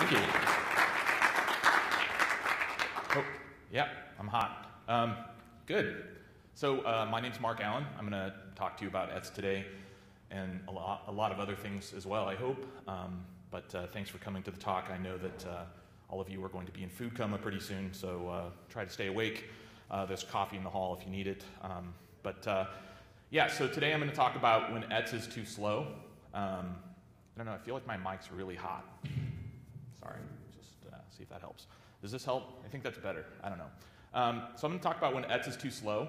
Thank you. Oh, yeah, I'm hot. Um, good. So uh, my name's Mark Allen. I'm going to talk to you about ETS today and a lot, a lot of other things as well, I hope. Um, but uh, thanks for coming to the talk. I know that uh, all of you are going to be in food coma pretty soon, so uh, try to stay awake. Uh, there's coffee in the hall if you need it. Um, but uh, yeah, so today I'm going to talk about when ETS is too slow. Um, I don't know, I feel like my mic's really hot. Sorry, just uh, see if that helps. Does this help? I think that's better. I don't know. Um, so I'm going to talk about when ETS is too slow.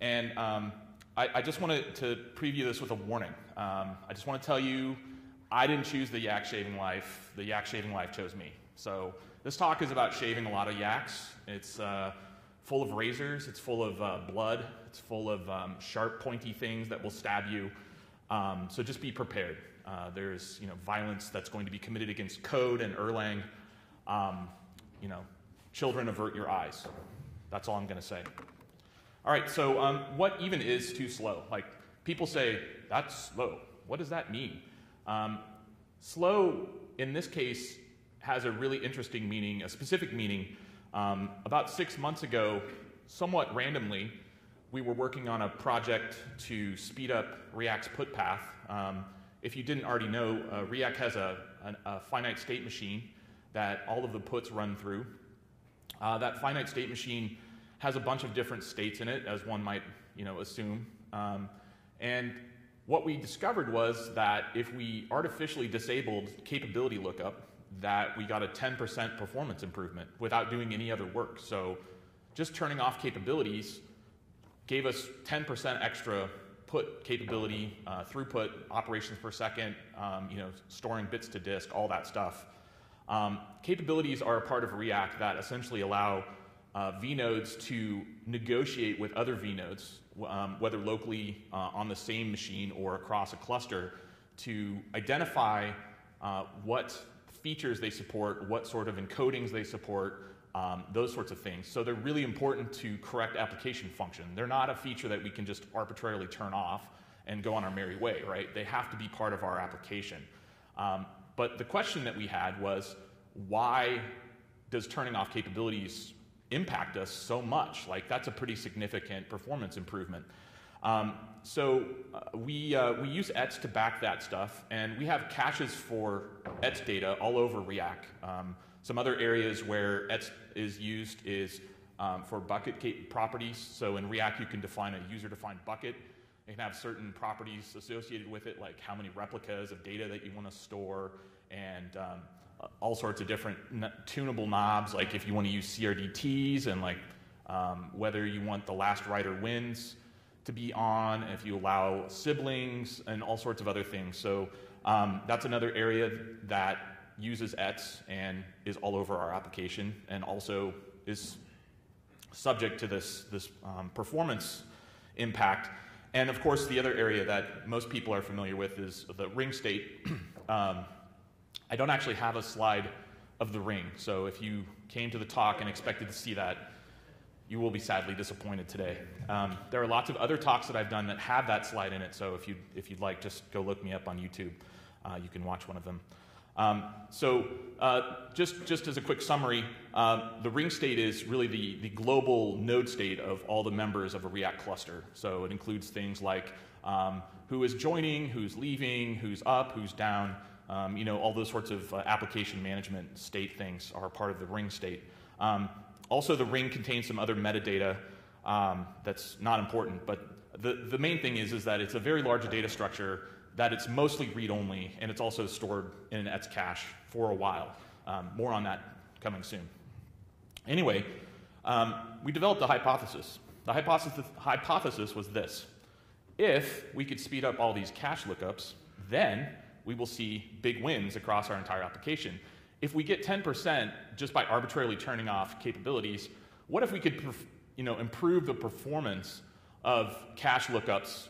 And um, I, I, just wanted to preview this with a warning. Um, I just want to tell you, I didn't choose the yak shaving life. The yak shaving life chose me. So this talk is about shaving a lot of yaks. It's uh, full of razors, it's full of uh, blood, it's full of um, sharp, pointy things that will stab you. Um, so just be prepared. Uh, there's you know, violence that's going to be committed against code and Erlang. Um, you know, children avert your eyes. That's all I'm going to say. All right, so um, what even is too slow? Like, people say, that's slow. What does that mean? Um, slow, in this case, has a really interesting meaning, a specific meaning. Um, about six months ago, somewhat randomly, we were working on a project to speed up Riak's put path. Um, if you didn't already know, uh, Riak has a, a, finite state machine that all of the puts run through. Uh, that finite state machine has a bunch of different states in it, as one might you know, assume. Um, and what we discovered was that if we artificially disabled capability lookup, that we got a 10% performance improvement without doing any other work. So just turning off capabilities gave us 10% extra put capability, uh, throughput, operations per second, um, you know, storing bits to disk, all that stuff. Um, capabilities are a part of Riak that essentially allow uh, vnodes to negotiate with other vnodes, um, whether locally uh, on the same machine or across a cluster, to identify uh, what features they support, what sort of encodings they support, um, those sorts of things. So they're really important to correct application function. They're not a feature that we can just arbitrarily turn off and go on our merry way, right? They have to be part of our application. Um, but the question that we had was, why does turning off capabilities impact us so much? Like that's a pretty significant performance improvement. Um, so uh, we, uh, we use ETS to back that stuff, and we have caches for ETS data all over Riak. Um, some other areas where ETS is used is um, for bucket properties. So in Riak, you can define a user-defined bucket. It can have certain properties associated with it, like how many replicas of data that you want to store, and um, all sorts of different tunable knobs, like if you want to use CRDTs, and like um, whether you want the last writer wins to be on, if you allow siblings, and all sorts of other things. So um, that's another area that uses ETS and is all over our application, and also is subject to this, this um, performance impact. And of course, the other area that most people are familiar with is the ring state. um, I don't actually have a slide of the ring, so if you came to the talk and expected to see that, you will be sadly disappointed today. Um, there are lots of other talks that I've done that have that slide in it, so if, you, if you'd like, just go look me up on YouTube. Uh, you can watch one of them. Um, so uh, just, just as a quick summary, uh, the ring state is really the, the global node state of all the members of a Riak cluster. So it includes things like um, who is joining, who's leaving, who's up, who's down, um, you know, all those sorts of uh, application management state things are part of the ring state. Um, also, the ring contains some other metadata um, that's not important, but the, the main thing is, is that it's a very large data structure, that it's mostly read-only, and it's also stored in an ETS cache for a while. Um, more on that coming soon. Anyway, um, we developed a hypothesis. The hypothesis, hypothesis was this. If we could speed up all these cache lookups, then we will see big wins across our entire application. If we get 10% just by arbitrarily turning off capabilities, what if we could you know, improve the performance of cache lookups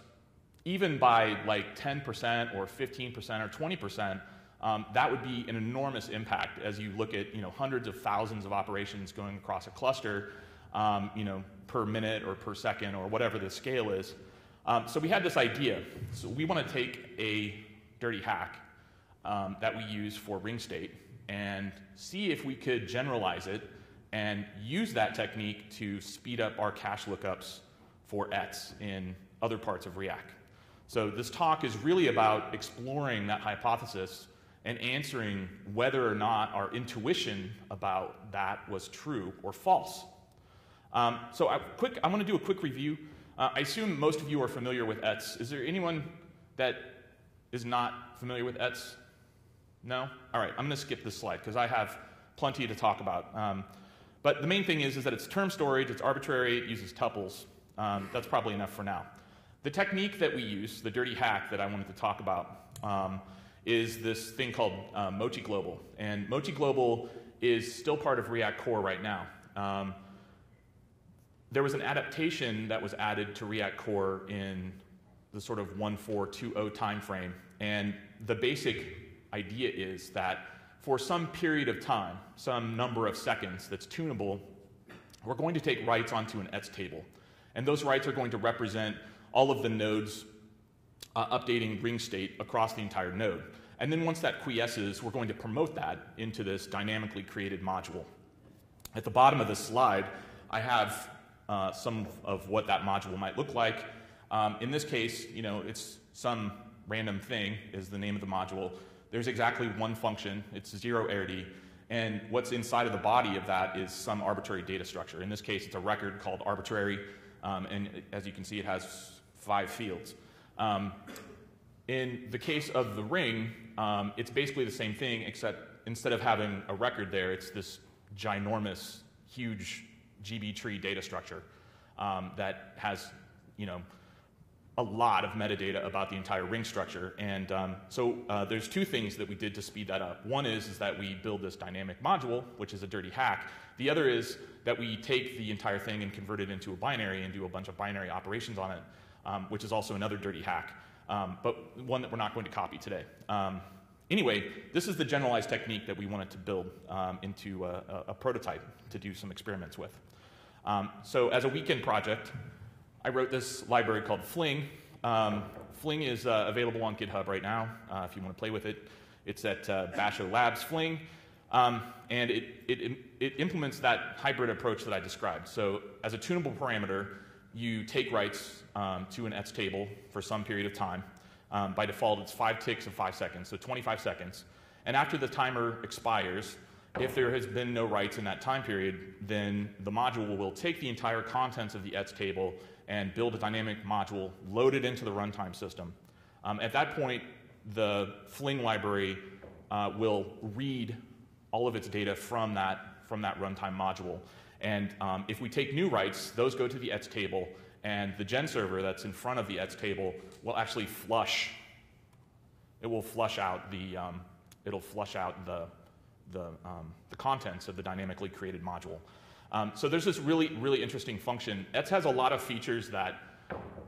even by like 10% or 15% or 20%? Um, that would be an enormous impact as you look at you know, hundreds of thousands of operations going across a cluster um, you know, per minute or per second or whatever the scale is. Um, so we had this idea. So we want to take a dirty hack um, that we use for ring state and see if we could generalize it and use that technique to speed up our cache lookups for ETS in other parts of Riak. So this talk is really about exploring that hypothesis and answering whether or not our intuition about that was true or false. Um, so I, quick, I want to do a quick review. Uh, I assume most of you are familiar with ETS. Is there anyone that is not familiar with ETS? No? All right, I'm going to skip this slide because I have plenty to talk about. Um, but the main thing is, is that it's term storage, it's arbitrary, it uses tuples. Um, that's probably enough for now. The technique that we use, the dirty hack that I wanted to talk about, um, is this thing called uh, Mochi Global. And Mochi Global is still part of Riak Core right now. Um, there was an adaptation that was added to Riak Core in the sort of 1420 timeframe. And the basic idea is that for some period of time, some number of seconds that's tunable, we're going to take writes onto an ETS table. And those writes are going to represent all of the nodes uh, updating ring state across the entire node. And then once that quiesces, we're going to promote that into this dynamically created module. At the bottom of this slide, I have uh, some of what that module might look like. Um, in this case, you know, it's some random thing is the name of the module. There's exactly one function. It's zero arity. And what's inside of the body of that is some arbitrary data structure. In this case, it's a record called arbitrary. Um, and as you can see, it has five fields. Um, in the case of the ring, um, it's basically the same thing, except instead of having a record there, it's this ginormous, huge GB tree data structure um, that has, you know, a lot of metadata about the entire ring structure. And um, so uh, there's two things that we did to speed that up. One is, is that we build this dynamic module, which is a dirty hack. The other is that we take the entire thing and convert it into a binary and do a bunch of binary operations on it, um, which is also another dirty hack, um, but one that we're not going to copy today. Um, anyway, this is the generalized technique that we wanted to build um, into a, a, prototype to do some experiments with. Um, so as a weekend project, I wrote this library called Fling. Fling is uh, available on GitHub right now uh, if you want to play with it. It's at uh, Basho Labs Fling. Um, and it, it, it, implements that hybrid approach that I described. So as a tunable parameter, you take writes um, to an ETS table for some period of time. Um, by default, it's five ticks of five seconds, so 25 seconds. And after the timer expires, if there has been no writes in that time period, then the module will take the entire contents of the ETS table and build a dynamic module, load it into the runtime system. Um, at that point, the Fling library uh, will read all of its data from that, from that runtime module. And um, if we take new writes, those go to the ETS table, and the gen server that's in front of the ETS table will actually flush. It will flush out the, um, it'll flush out the, the, um, the contents of the dynamically created module. Um, so there's this really, really interesting function. ETS has a lot of features that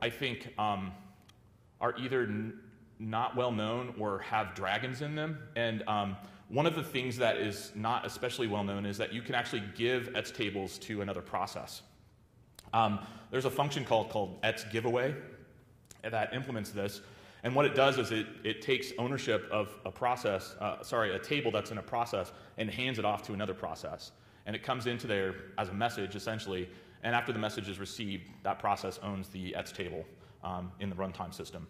I think um, are either not well known or have dragons in them. And um, one of the things that is not especially well known is that you can actually give ETS tables to another process. Um, there's a function called, called ETS giveaway that implements this. And what it does is it, it takes ownership of a process, uh, sorry, a table that's in a process and hands it off to another process. And it comes into there as a message, essentially. And after the message is received, that process owns the ETS table um, in the runtime system.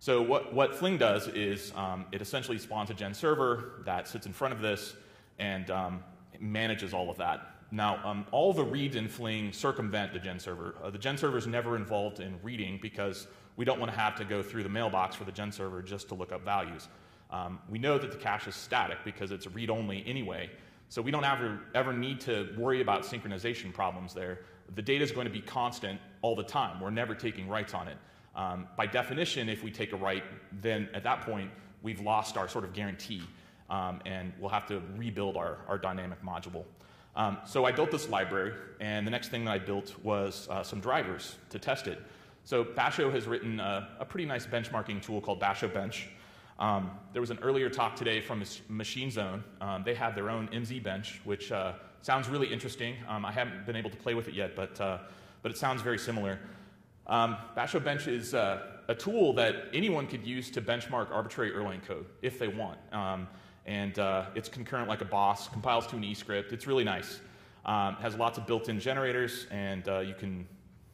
So what, what Fling does is um, it essentially spawns a gen server that sits in front of this and um, manages all of that. Now, um, all the reads in Fling circumvent the gen server. Uh, the gen server is never involved in reading because we don't want to have to go through the mailbox for the gen server just to look up values. Um, we know that the cache is static because it's read-only anyway, so we don't ever, ever need to worry about synchronization problems there. The data is going to be constant all the time. We're never taking writes on it. Um, by definition, if we take a write, then at that point, we've lost our sort of guarantee, um, and we'll have to rebuild our, our dynamic module. Um, so I built this library, and the next thing that I built was uh, some drivers to test it. So Basho has written a, a pretty nice benchmarking tool called Basho Bench. Um, there was an earlier talk today from Machine Zone. Um, they have their own MZ bench, which uh, sounds really interesting. Um, I haven't been able to play with it yet, but, uh, but it sounds very similar. Um, Basho Bench is uh, a tool that anyone could use to benchmark arbitrary Erlang code if they want. Um, and uh, it's concurrent like a boss, compiles to an E script. It's really nice. Um, has lots of built-in generators, and uh, you can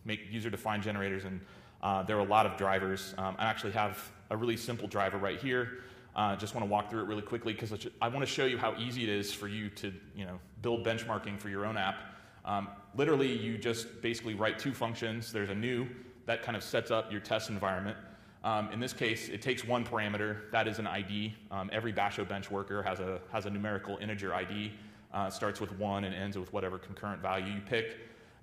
make user-defined generators, and uh, there are a lot of drivers. Um, I actually have a really simple driver right here. Uh, just want to walk through it really quickly because I want to show you how easy it is for you to you know, build benchmarking for your own app. Um, literally, you just basically write two functions. There's a new that kind of sets up your test environment. Um, in this case, it takes one parameter. That is an ID. Um, every Basho bench worker has a, has a numerical integer ID. Uh, starts with one and ends with whatever concurrent value you pick.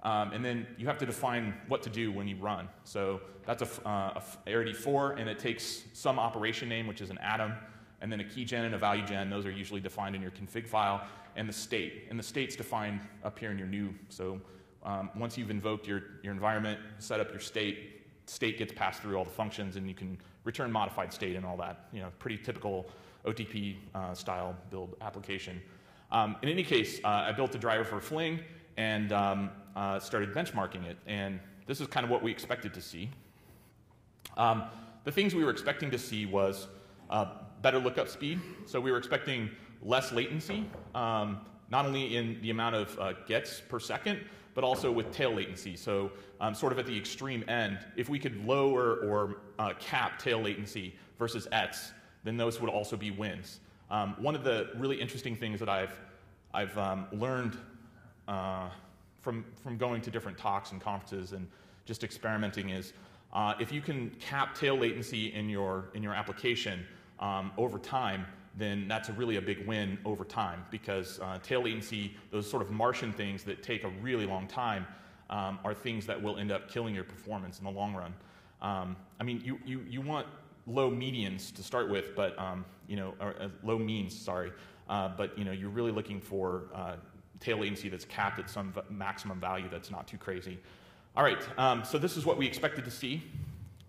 Um, and then you have to define what to do when you run. So that's a, uh, a arity4, and it takes some operation name, which is an atom, and then a key gen and a value gen. Those are usually defined in your config file, and the state. And the state's defined up here in your new. So um, once you've invoked your, your environment, set up your state, state gets passed through all the functions, and you can return modified state and all that. You know, pretty typical OTP uh, style build application. Um, in any case, uh, I built a driver for Fling, and um, uh, started benchmarking it. And this is kind of what we expected to see. Um, the things we were expecting to see was uh, better lookup speed. So we were expecting less latency, um, not only in the amount of uh, gets per second, but also with tail latency. So um, sort of at the extreme end, if we could lower or uh, cap tail latency versus ETS, then those would also be wins. Um, one of the really interesting things that I've, I've um, learned uh, from, from going to different talks and conferences and just experimenting is uh, if you can cap tail latency in your, in your application um, over time, then that's a really a big win over time because uh, tail latency, those sort of Martian things that take a really long time, um, are things that will end up killing your performance in the long run. Um, I mean, you, you, you want low medians to start with, but um, you know, or, uh, low means, sorry, uh, but you know, you're really looking for uh, tail latency that's capped at some maximum value that's not too crazy. All right, um, so this is what we expected to see.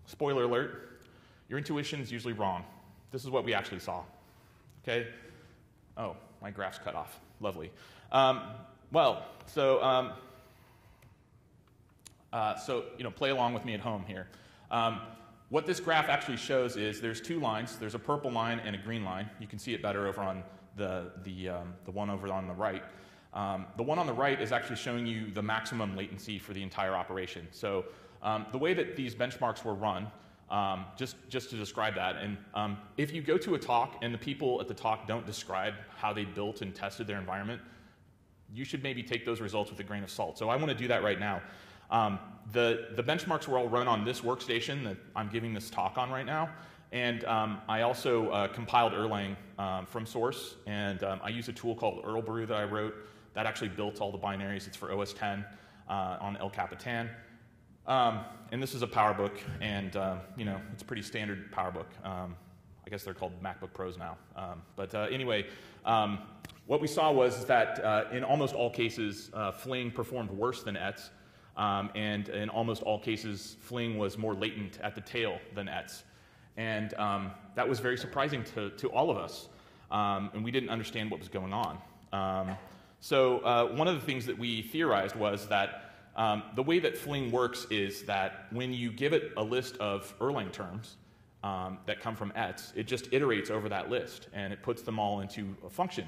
Spoiler alert, your intuition is usually wrong. This is what we actually saw. Okay? Oh, my graph's cut off. Lovely. Um, well, so, um, uh, so, you know, play along with me at home here. Um, what this graph actually shows is there's two lines. There's a purple line and a green line. You can see it better over on the, the, um, the one over on the right. Um, the one on the right is actually showing you the maximum latency for the entire operation. So um, the way that these benchmarks were run, um, just, just to describe that, and um, if you go to a talk and the people at the talk don't describe how they built and tested their environment, you should maybe take those results with a grain of salt. So I want to do that right now. Um, the, the benchmarks were all run on this workstation that I'm giving this talk on right now. And um, I also uh, compiled Erlang um, from source, and um, I use a tool called Erlbrew that I wrote that actually built all the binaries. It's for OS 10 uh, on El Capitan. Um, and this is a PowerBook, and uh, you know it's a pretty standard PowerBook. Um, I guess they're called MacBook Pros now. Um, but uh, anyway, um, what we saw was that uh, in almost all cases, uh, Fling performed worse than ETS, um, and in almost all cases, Fling was more latent at the tail than ETS. And that was very surprising to, to all of us, and we didn't understand what was going on. So uh, one of the things that we theorized was that um, the way that Fling works is that when you give it a list of Erlang terms um, that come from ETS, it just iterates over that list and it puts them all into a function.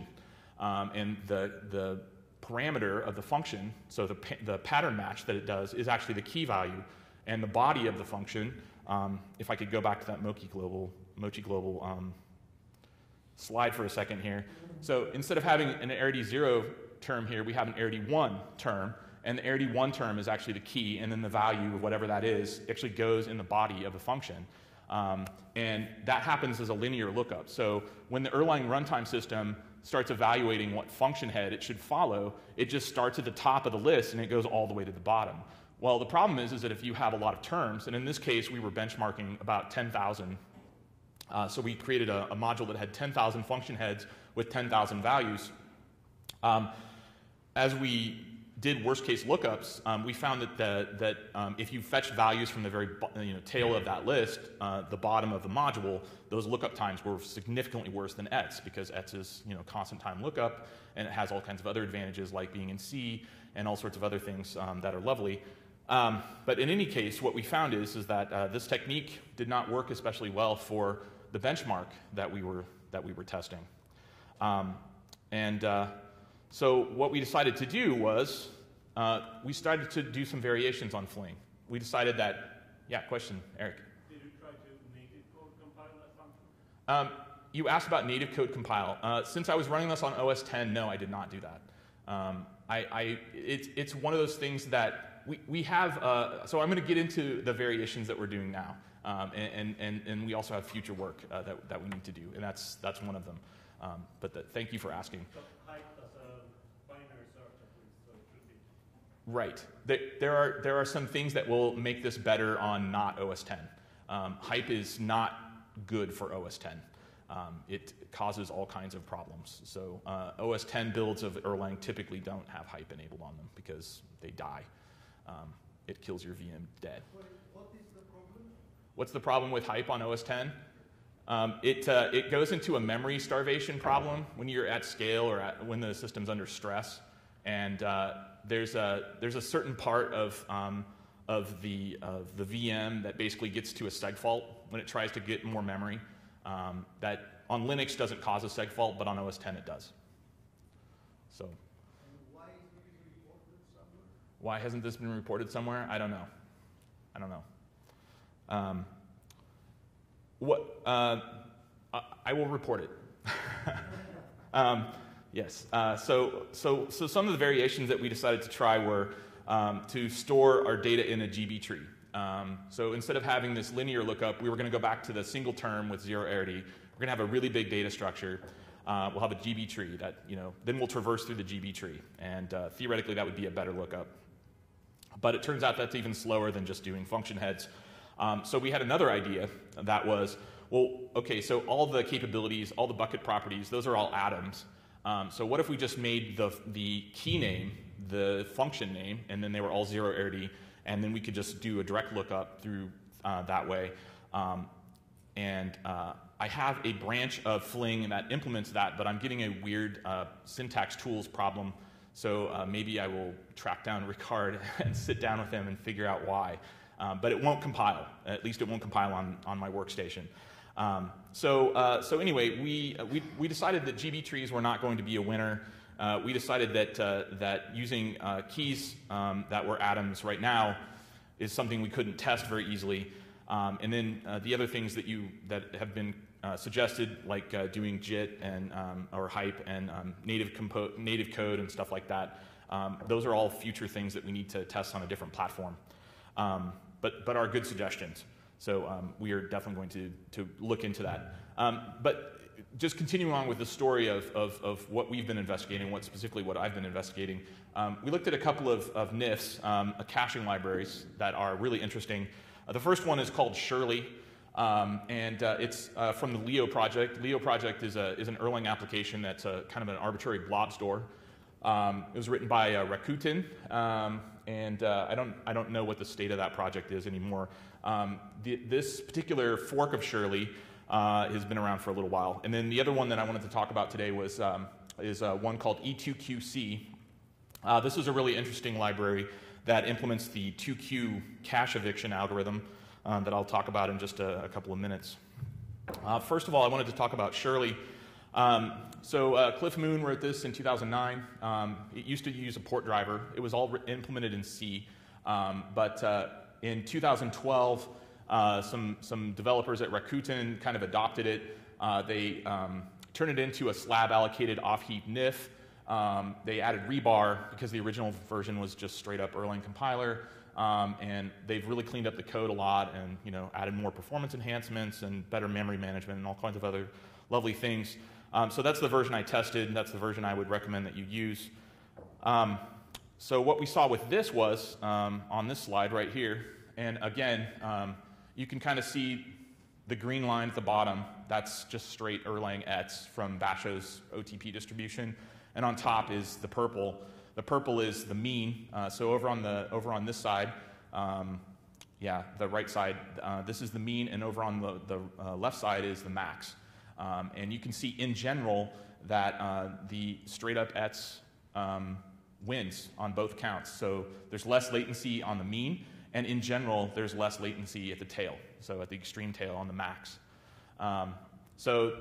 Um, and the, the parameter of the function, so the, the pattern match that it does, is actually the key value. And the body of the function, um, if I could go back to that Mochi Global, Mochi Global um, slide for a second here. So instead of having an arity 0 term here, we have an arity1 term, and the arity1 term is actually the key, and then the value of whatever that is actually goes in the body of the function. Um, and that happens as a linear lookup. So when the Erlang runtime system starts evaluating what function head it should follow, it just starts at the top of the list and it goes all the way to the bottom. Well, the problem is, is that if you have a lot of terms, and in this case we were benchmarking about 10,000, uh, so we created a, a module that had 10,000 function heads with 10,000 values. Um, as we did worst case lookups, um, we found that, the, that um, if you fetch values from the very you know, tail of that list, uh, the bottom of the module, those lookup times were significantly worse than ETS because ETS is you know, constant time lookup and it has all kinds of other advantages like being in C and all sorts of other things um, that are lovely. Um, but in any case, what we found is, is that uh, this technique did not work especially well for the benchmark that we were, that we were testing. Um, and uh, so what we decided to do was uh, we started to do some variations on Fling. We decided that, yeah, question, Eric. Did you try to native code compile that function? Um, you asked about native code compile. Uh, since I was running this on OS 10, no, I did not do that. Um, I, I, it's, it's one of those things that we, we have, uh, so I'm going to get into the variations that we're doing now. Um, and, and, and we also have future work uh, that, that we need to do, and that's, that's one of them. Um, but the, thank you for asking. So height as a binary search at least, so it should be. Right. There, there, are, there are some things that will make this better on not OS 10. Um, HiPE is not good for OS 10. Um, it causes all kinds of problems. So uh, OS 10 builds of Erlang typically don't have HiPE enabled on them because they die. Um, it kills your VM dead. What is the problem? What's the problem with HiPE on OS 10? Um, it, uh, it goes into a memory starvation problem when you're at scale or at, when the system's under stress. And uh, there's, a, there's a certain part of, um, of, the, of the VM that basically gets to a seg fault when it tries to get more memory. Um, that on Linux doesn't cause a seg fault, but on OS 10 it does. So. Why hasn't this been reported somewhere? I don't know. I don't know. Um, what, uh, I will report it. um, yes. Uh, so, so, so some of the variations that we decided to try were um, to store our data in a GB tree. Um, so instead of having this linear lookup, we were going to go back to the single term with zero arity. We're going to have a really big data structure. Uh, we'll have a GB tree that, you know, then we'll traverse through the GB tree. And uh, theoretically, that would be a better lookup. But it turns out that's even slower than just doing function heads. Um, so we had another idea that was, well, okay, so all the capabilities, all the bucket properties, those are all atoms. Um, so what if we just made the, the key name the function name, and then they were all zero arity, and then we could just do a direct lookup through uh, that way. Um, and uh, I have a branch of Fling that implements that, but I'm getting a weird uh, syntax tools problem. So uh, maybe I will track down Ricard and sit down with him and figure out why. Um, but it won't compile. At least it won't compile on, on my workstation. Um, so, uh, so anyway, we, uh, we, we decided that GB trees were not going to be a winner. Uh, we decided that, uh, that using uh, keys um, that were atoms right now is something we couldn't test very easily. Um, and then uh, the other things that, you, that have been suggested, like doing JIT and, um, or HiPE and um, native, compo- native code and stuff like that, um, those are all future things that we need to test on a different platform. But, but are good suggestions. So um, we are definitely going to, to look into that. Um, but just continuing on with the story of, of, of, what we've been investigating, what specifically what I've been investigating, um, we looked at a couple of, of NIFs, um, caching libraries that are really interesting. Uh, the first one is called cherly. Um, and uh, it's uh, from the Leo project. Leo project is, a, is an Erlang application that's a, kind of an arbitrary blob store. Um, it was written by uh, Rakuten, um, and uh, I, don't, I don't know what the state of that project is anymore. Um, the, this particular fork of cherly uh, has been around for a little while. And then the other one that I wanted to talk about today was, um, is uh, one called E2QC. Uh, this is a really interesting library that implements the 2Q cache eviction algorithm um, that I'll talk about in just a, a couple of minutes. Uh, first of all, I wanted to talk about cherly. Um, so uh, Cliff Moon wrote this in 2009. Um, it used to use a port driver. It was all implemented in C. Um, but uh, in 2012, uh, some, some developers at Rakuten kind of adopted it. Uh, they um, turned it into a slab allocated off-heap NIF. Um, they added rebar because the original version was just straight up Erlang compiler. Um, and they've really cleaned up the code a lot and you know added more performance enhancements and better memory management and all kinds of other lovely things. Um, so that's the version I tested. That's the version I would recommend that you use. Um, so what we saw with this was um, on this slide right here, and again, um, you can kind of see the green line at the bottom. That's just straight Erlang ets from Basho's OTP distribution, and on top is the purple. The purple is the mean. Uh, so over on the over on this side, um, yeah, the right side, uh, this is the mean, and over on the, the uh, left side is the max. Um, and you can see in general that uh, the straight up ETS wins on both counts. So there's less latency on the mean, and in general, there's less latency at the tail, so at the extreme tail on the max. Um, so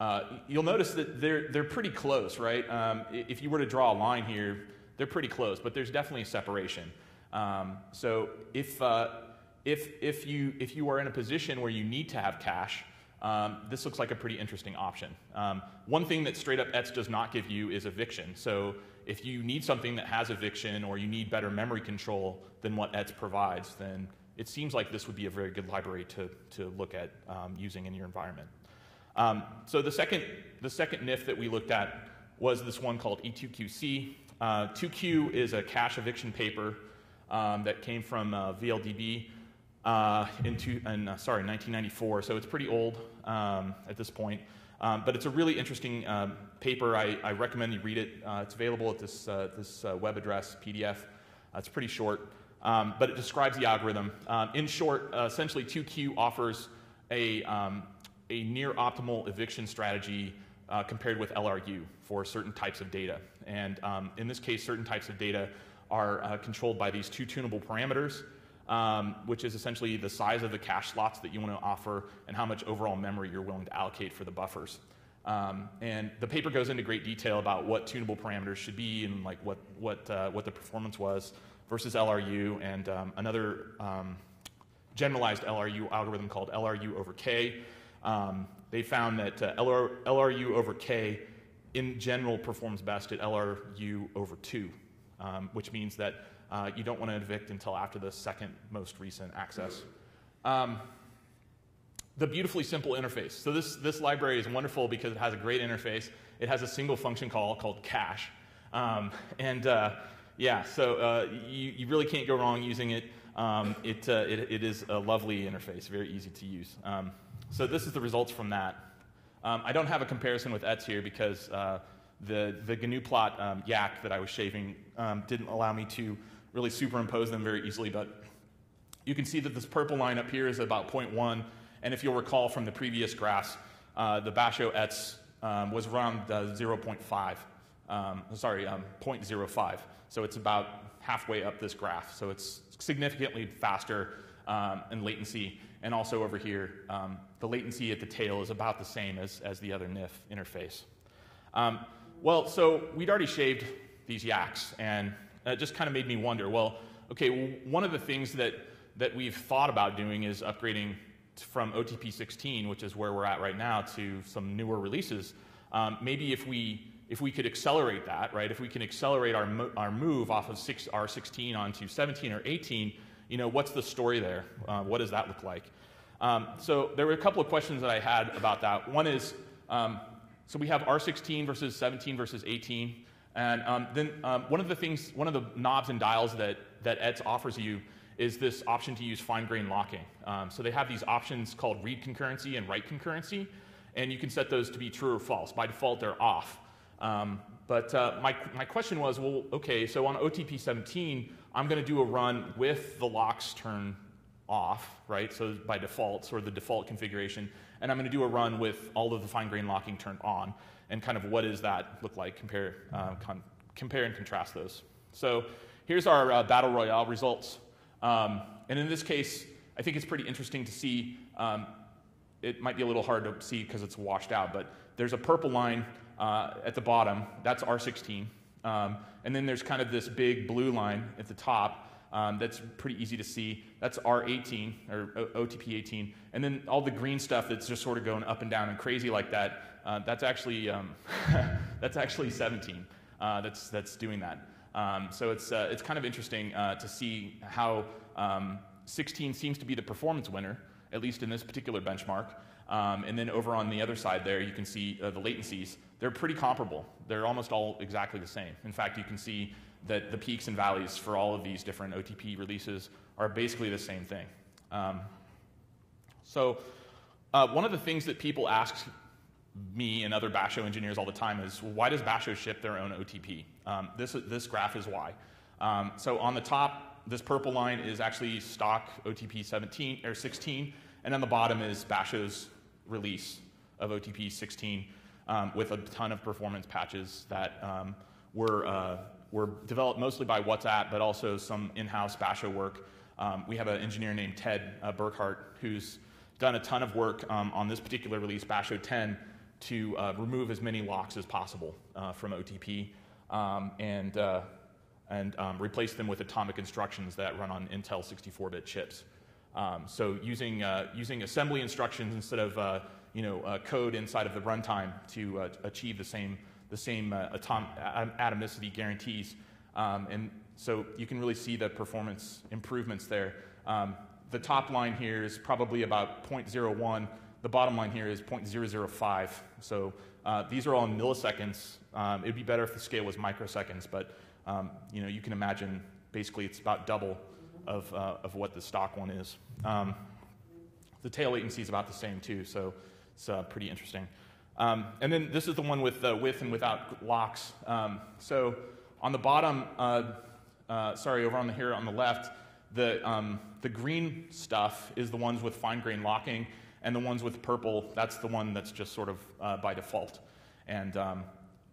uh, you'll notice that they're, they're pretty close, right? Um, if you were to draw a line here, they're pretty close, but there's definitely a separation. Um, so if, uh, if, if, you, if you are in a position where you need to have cache, um, this looks like a pretty interesting option. Um, one thing that straight up ETS does not give you is eviction. So if you need something that has eviction or you need better memory control than what ETS provides, then it seems like this would be a very good library to, to look at um, using in your environment. Um, so the second, the second NIF that we looked at was this one called E2QC. Uh, 2Q is a cache eviction paper um, that came from uh, VLDB uh, in, two, in uh, sorry, 1994, so it's pretty old um, at this point. Um, but it's a really interesting um, paper. I, I, recommend you read it. Uh, it's available at this, uh, this uh, web address, PDF. Uh, it's pretty short, um, but it describes the algorithm. Um, in short, essentially, 2Q offers a, um, a near optimal eviction strategy compared with LRU for certain types of data. And in this case, certain types of data are controlled by these two tunable parameters um, which is essentially the size of the cache slots that you want to offer and how much overall memory you're willing to allocate for the buffers. Um, and the paper goes into great detail about what tunable parameters should be and like what, what, uh, what the performance was versus LRU and um, another um, generalized LRU algorithm called LRU over K. Um, they found that uh, LR, LRU over K in general performs best at LRU over 2, um, which means that uh, you don't want to evict until after the second most recent access. Um, the beautifully simple interface. So this, this library is wonderful because it has a great interface. It has a single function call called cache. Um, and uh, yeah, so uh, you, you really can't go wrong using it. Um, it, uh, it, it is a lovely interface, very easy to use. Um, so this is the results from that. Um, I don't have a comparison with ETS here because uh, the, the GNU plot um, YAC that I was shaving um, didn't allow me to really superimpose them very easily, but you can see that this purple line up here is about 0.1, and if you'll recall from the previous graphs, uh, the Basho ETS um, was around uh, 0.5, um, sorry, um, 0.05. So it's about halfway up this graph. So it's significantly faster um, in latency. And also over here, um, the latency at the tail is about the same as, as the other NIF interface. Well, so we'd already shaved these yaks, and it just kind of made me wonder well, okay, well, one of the things that, that we've thought about doing is upgrading from OTP 16, which is where we're at right now, to some newer releases. Um, maybe if we if we could accelerate that, right? If we can accelerate our, mo- our move off of six, R16 onto 17 or 18, you know, what's the story there? Uh, what does that look like? Um, so there were a couple of questions that I had about that. One is, um, so we have R16 versus 17 versus 18. And um, then um, one of the things, one of the knobs and dials that, that ETS offers you is this option to use fine grain locking. Um, so they have these options called read concurrency and write concurrency, and you can set those to be true or false. By default, they're off. Um, but uh, my, my question was, well, okay, so on OTP 17, I'm going to do a run with the locks turned off, right? So by default, sort of the default configuration, and I'm going to do a run with all of the fine grain locking turned on and kind of what does that look like, compare, uh, con- compare and contrast those. So here's our uh, battle royale results. Um, and in this case, I think it's pretty interesting to see. Um, it might be a little hard to see because it's washed out, but there's a purple line uh, at the bottom. That's R16. Um, and then there's kind of this big blue line at the top. Um, that's pretty easy to see. That's R18 or OTP 18. And then all the green stuff that's just sort of going up and down and crazy like that uh, that's actually um, that's actually 17 uh, that's that's doing that. Um, so it's uh, it's kind of interesting uh, to see how um, 16 seems to be the performance winner, at least in this particular benchmark. Um, and then over on the other side there, you can see uh, the latencies. They're pretty comparable. They're almost all exactly the same. In fact, you can see that the peaks and valleys for all of these different OTP releases are basically the same thing. Um, so uh, one of the things that people ask me and other Basho engineers all the time is why does Basho ship their own OTP? Um, this, this graph is why. Um, so on the top, this purple line is actually stock OTP 17 or 16, and on the bottom is Basho's release of OTP 16 um, with a ton of performance patches that um, were, uh, were developed mostly by WhatsApp, but also some in-house Basho work. Um, we have an engineer named Ted uh, Burghart who's done a ton of work um, on this particular release, Basho 10, to uh, remove as many locks as possible uh, from OTP um, and, uh, and um, replace them with atomic instructions that run on Intel 64-bit chips. Um, so using, uh, using assembly instructions instead of uh, you know, uh, code inside of the runtime to achieve the same, the same atom- atomicity guarantees. Um, and so you can really see the performance improvements there. Um, the top line here is probably about 0.01 the bottom line here is 0.005. So uh, these are all in milliseconds. Um, it'd be better if the scale was microseconds, but um, you know you can imagine basically it's about double of, uh, of what the stock one is. Um, the tail latency is about the same too, so it's uh, pretty interesting. Um, and then this is the one with uh, with and without locks. Um, so on the bottom, uh, uh, sorry, over on the here on the left, the um, the green stuff is the ones with fine grain locking and the ones with purple, that's the one that's just sort of uh, by default. And um,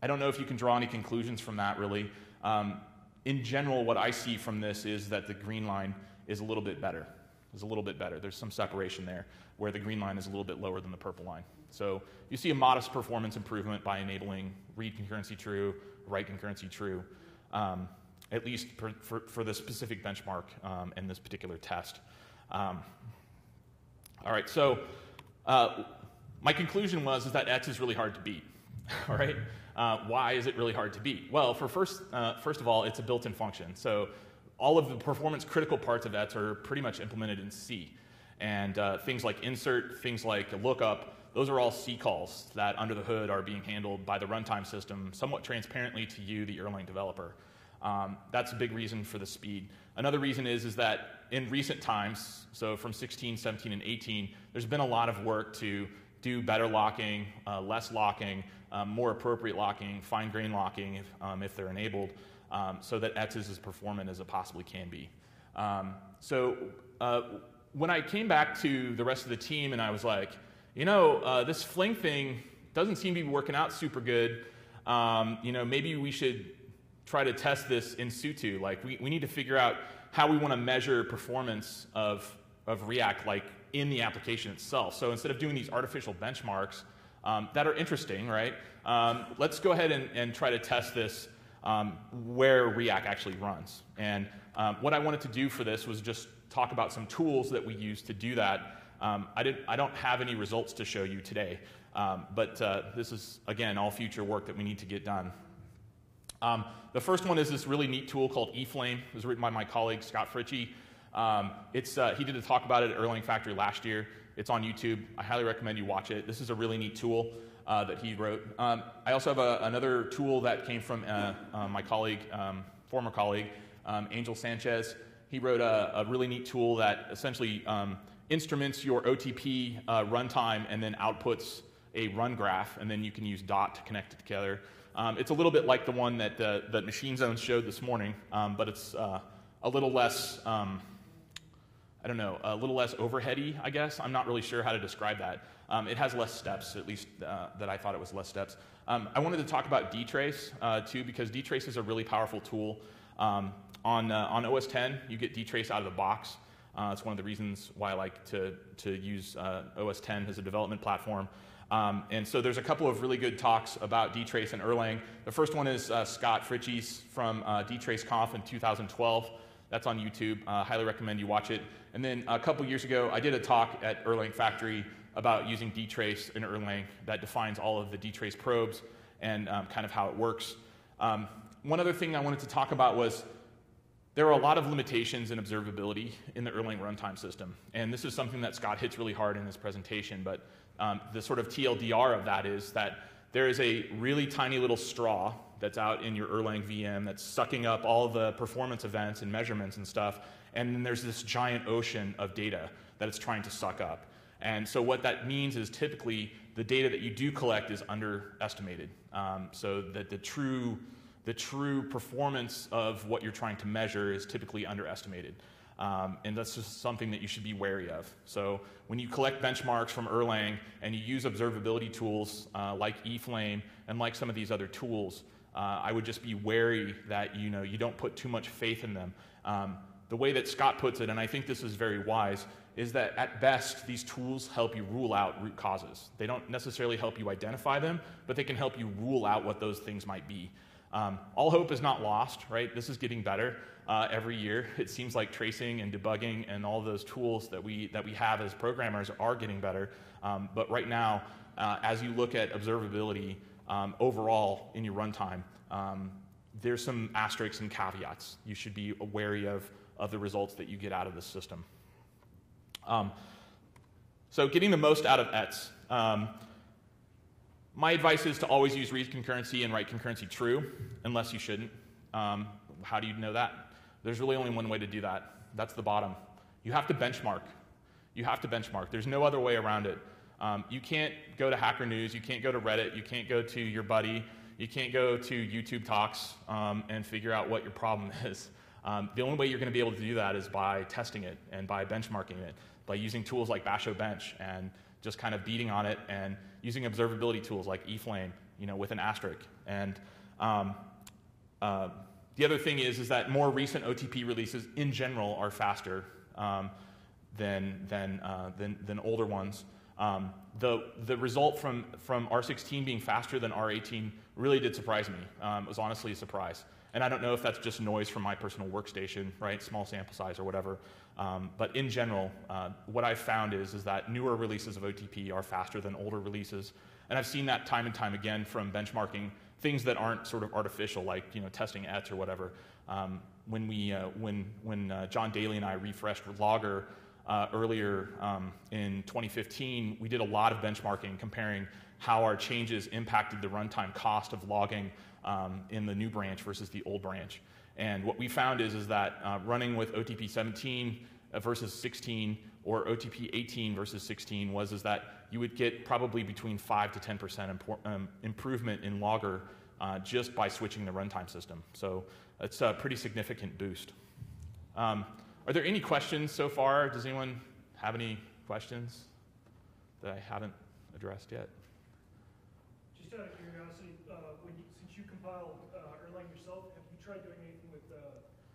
I don't know if you can draw any conclusions from that really. Um, in general, what I see from this is that the green line is a little bit better. Is a little bit better. There's some separation there where the green line is a little bit lower than the purple line. So you see a modest performance improvement by enabling read concurrency true, write concurrency true, um, at least for, for, for this specific benchmark um, and this particular test. Um, all right, so uh, my conclusion was is that ETS is really hard to beat. all right, uh, why is it really hard to beat? Well, for first, uh, first of all, it's a built-in function. So all of the performance critical parts of ETS are pretty much implemented in C. And uh, things like insert, things like lookup, those are all C calls that under the hood are being handled by the runtime system somewhat transparently to you, the Erlang developer. Um, that's a big reason for the speed. Another reason is, is that in recent times, so from 16, 17, and 18, there's been a lot of work to do better locking, uh, less locking, um, more appropriate locking, fine grain locking if, um, if they're enabled, um, so that ETS is as performant as it possibly can be. Um, so uh, when I came back to the rest of the team and I was like, you know, uh, this fling thing doesn't seem to be working out super good. Um, you know, maybe we should try to test this in situ. Like, we, we need to figure out how we want to measure performance of, of Riak, like in the application itself. So instead of doing these artificial benchmarks um, that are interesting, right, um, let's go ahead and, and, try to test this um, where Riak actually runs. And um, what I wanted to do for this was just talk about some tools that we use to do that. Um, I, didn't, I don't have any results to show you today, um, but uh, this is, again, all future work that we need to get done. Um, the first one is this really neat tool called eFlame. It was written by my colleague Scott Fritchie. Um, it's, uh, he did a talk about it at Erlang Factory last year. It's on YouTube. I highly recommend you watch it. This is a really neat tool uh, that he wrote. Um, I also have a, another tool that came from uh, uh my colleague, um, former colleague, um, Angel Sanchez. He wrote a, a, really neat tool that essentially um, instruments your OTP uh, runtime and then outputs a run graph, and then you can use dot to connect it together. Um, it's a little bit like the one that, uh, that Machine Zone showed this morning, um, but it's uh, a little less, um, I don't know, a little less overheady, I guess. I'm not really sure how to describe that. Um, it has less steps, at least uh, that I thought it was less steps. Um, I wanted to talk about dtrace uh, too, because dtrace is a really powerful tool. Um, on, uh, on OS 10, you get dtrace out of the box. Uh, it's one of the reasons why I like to, to use OS 10 as a development platform. Um, and so there's a couple of really good talks about dtrace and Erlang. The first one is uh, Scott Fritchie's from uh, dtraceconf in 2012. That's on YouTube. Uh, highly recommend you watch it. And then a couple years ago, I did a talk at Erlang Factory about using dtrace in Erlang that defines all of the dtrace probes and um, kind of how it works. Um, one other thing I wanted to talk about was there are a lot of limitations in observability in the Erlang runtime system. And this is something that Scott hits really hard in his presentation, but um, the sort of TLDR of that is that there is a really tiny little straw that's out in your Erlang VM that's sucking up all the performance events and measurements and stuff, and then there's this giant ocean of data that it's trying to suck up. And so what that means is typically the data that you do collect is underestimated. Um, so that the true, the true performance of what you're trying to measure is typically underestimated. Um, and that's just something that you should be wary of. So when you collect benchmarks from Erlang and you use observability tools uh, like eFlame and like some of these other tools, uh, I would just be wary that you know you don't put too much faith in them. Um, the way that Scott puts it, and I think this is very wise, is that at best, these tools help you rule out root causes. They don't necessarily help you identify them, but they can help you rule out what those things might be. Um, all hope is not lost, right? This is getting better uh, every year. It seems like tracing and debugging and all those tools that we, that we have as programmers are getting better. Um, but right now, uh, as you look at observability um, overall in your runtime, um, there's some asterisks and caveats you should be wary of, of the results that you get out of the system. Um, so getting the most out of ETS. My advice is to always use read concurrency and write concurrency true, unless you shouldn't. Um, how do you know that? There's really only one way to do that. That's the bottom. You have to benchmark. You have to benchmark. There's no other way around it. Um, you can't go to Hacker News. You can't go to Reddit. You can't go to your buddy. You can't go to YouTube Talks um, and figure out what your problem is. Um, the only way you're going to be able to do that is by testing it and by benchmarking it by using tools like Basho Bench and just kind of beating on it and using observability tools like eFlame, you know, with an asterisk. And um, uh, the other thing is, is that more recent OTP releases in general are faster um, than, than, uh, than, than older ones. Um, the, the result from, from R16 being faster than R18 really did surprise me. Um, it was honestly a surprise. And I don't know if that's just noise from my personal workstation, right, small sample size or whatever. Um, but in general, uh, what I've found is, is that newer releases of OTP are faster than older releases. And I've seen that time and time again from benchmarking things that aren't sort of artificial, like you know, testing ETS or whatever. Um, when we, uh, when, when uh, John Daily and I refreshed lager uh, earlier um, in 2015, we did a lot of benchmarking comparing how our changes impacted the runtime cost of logging um, in the new branch versus the old branch. And what we found is, is that uh, running with OTP 17 uh, versus 16 or OTP 18 versus 16 was is that you would get probably between 5 to 10% um, improvement in lager uh, just by switching the runtime system. So it's a pretty significant boost. Um, are there any questions so far? Does anyone have any questions that I haven't addressed yet? Just out of curiosity, uh, when you, since you compiled uh, Erlang yourself, have you tried doing anything with uh,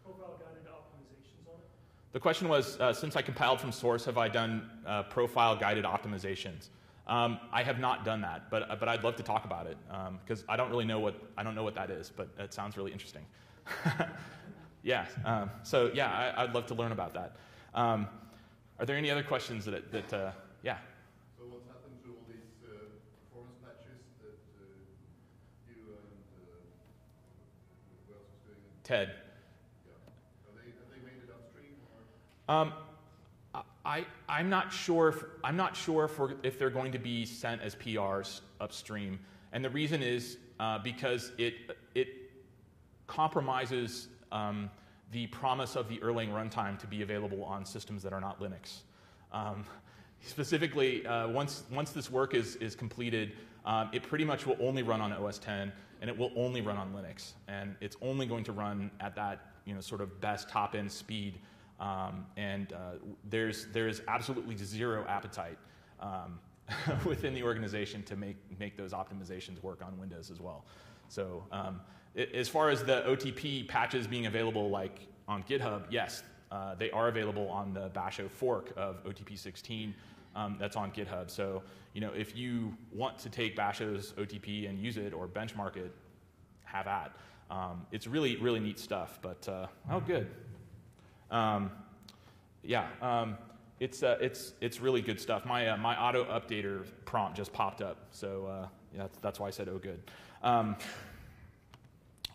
profile guided optimizations on it? The question was, uh, since I compiled from source, have I done uh, profile guided optimizations? Um, I have not done that, but, uh, but I'd love to talk about it because um, I don't really know what I don't know what that is, but it sounds really interesting. yeah, um, so yeah, I, would love to learn about that. Um, are there any other questions that, that uh, yeah? Ted. Um, I, I'm not sure. If, I'm not sure for, if they're going to be sent as PRs upstream, and the reason is uh, because it it compromises um, the promise of the Erlang runtime to be available on systems that are not Linux. Um, specifically, uh, once once this work is is completed, um, it pretty much will only run on OS 10 and it will only run on Linux. And it's only going to run at that you know, sort of best top end speed. Um, and uh, there's, there's absolutely zero appetite um, within the organization to make, make those optimizations work on Windows as well. So, um, it, as far as the OTP patches being available, like on GitHub, yes, uh, they are available on the Basho fork of OTP 16 um, that's on GitHub. So, you know, if you want to take Basho's OTP and use it or benchmark it, have at. Um, it's really, really neat stuff. But uh, oh, good. Um, yeah, um, it's uh, it's it's really good stuff. My uh, my auto updater prompt just popped up, so uh, yeah, that's, that's why I said oh, good. Um,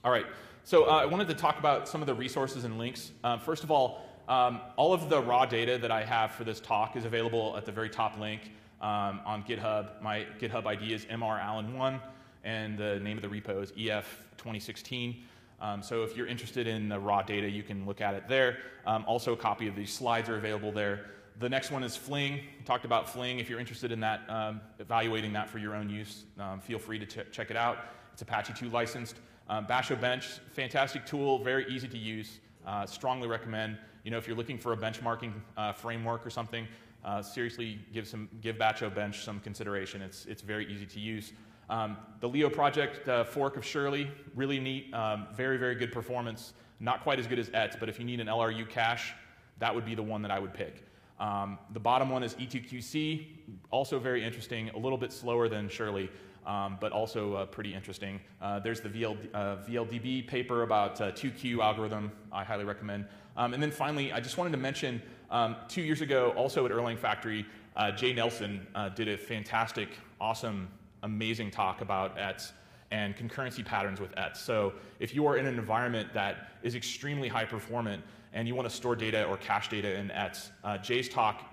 all right. So uh, I wanted to talk about some of the resources and links. Uh, first of all, um, all of the raw data that I have for this talk is available at the very top link um, on GitHub. My GitHub ID is mrallen1, and the name of the repo is EF2016. Um, so if you're interested in the raw data, you can look at it there. Um, also, a copy of these slides are available there. The next one is Fling. We talked about Fling. If you're interested in that, um, evaluating that for your own use, um, feel free to ch check it out. It's Apache 2 licensed. Um, Basho Bench, fantastic tool, very easy to use. Uh, strongly recommend. You know, if you're looking for a benchmarking uh, framework or something, uh, seriously give some give Basho Bench some consideration. It's it's very easy to use. Um, the Leo project uh, fork of cherly, really neat, um, very very good performance. Not quite as good as ETS, but if you need an LRU cache, that would be the one that I would pick. Um, the bottom one is E2QC, also very interesting, a little bit slower than cherly, um, but also uh, pretty interesting. Uh, there's the VL, uh, VLDB paper about uh, 2Q algorithm, I highly recommend. Um, and then finally, I just wanted to mention um, two years ago, also at Erlang Factory, uh, Jay Nelson uh, did a fantastic, awesome, amazing talk about ETS and concurrency patterns with ETS. So if you are in an environment that is extremely high performant and you want to store data or cache data in ETS, uh, Jay's talk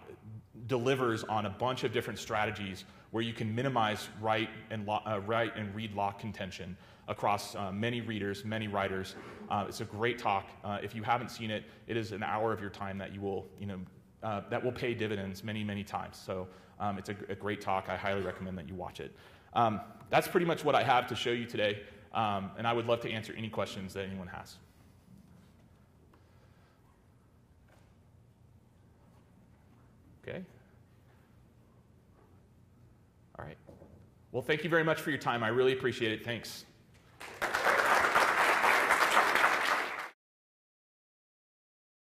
delivers on a bunch of different strategies where you can minimize write and, lo- uh, write and read lock contention across uh, many readers, many writers. Uh, it's a great talk. Uh, if you haven't seen it, it is an hour of your time that you will, you know, uh, that will pay dividends many, many times. So um, it's a, a, great talk. I highly recommend that you watch it. Um, that's pretty much what I have to show you today, um, and I would love to answer any questions that anyone has. Okay. All right. Well, thank you very much for your time. I really appreciate it. Thanks.